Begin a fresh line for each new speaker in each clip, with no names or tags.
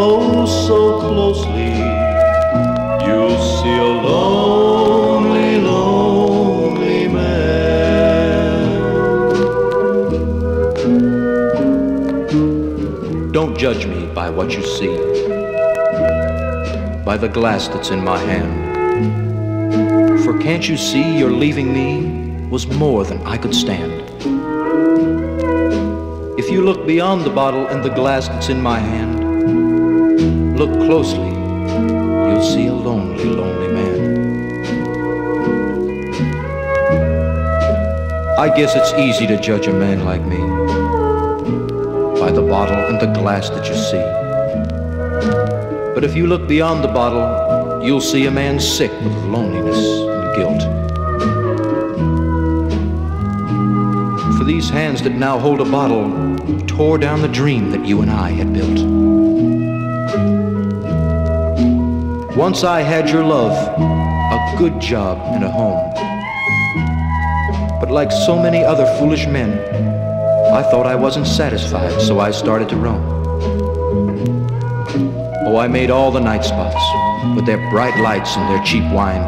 oh so closely, you'll see a lonely, lonely man. Don't judge me by what you see, by the glass that's in my hand. For can't you see your leaving me was more than I could stand? If you look beyond the bottle and the glass that's in my hand, look closely, you'll see a lonely, lonely man. I guess it's easy to judge a man like me by the bottle and the glass that you see. But if you look beyond the bottle, you'll see a man sick with loneliness and guilt. For these hands that now hold a bottle tore down the dream that you and I had built. Once I had your love, a good job and a home. But like so many other foolish men, I thought I wasn't satisfied, so I started to roam. Oh, I made all the night spots with their bright lights and their cheap wine.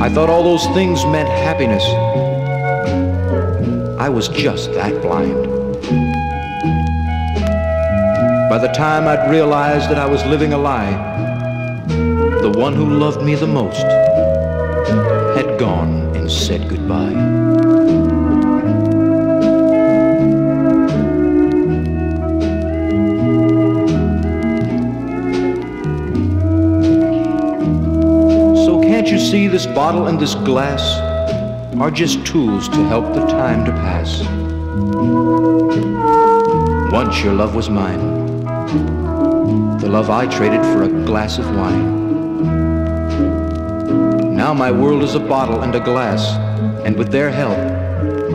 I thought all those things meant happiness. I was just that blind. By the time I'd realized that I was living a lie, the one who loved me the most had gone and said goodbye. So can't you see this bottle and this glass are just tools to help the time to pass? Once your love was mine, the love I traded for a glass of wine. Now my world is a bottle and a glass, and with their help,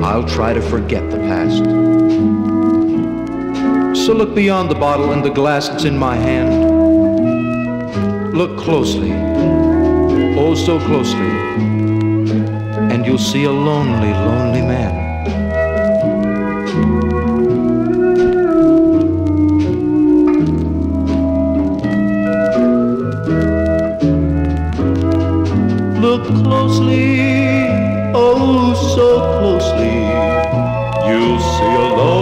I'll try to forget the past. So look beyond the bottle and the glass that's in my hand. Look closely oh so closely, and you'll see a lonely, lonely man. Closely, oh so closely, you'll see a lot.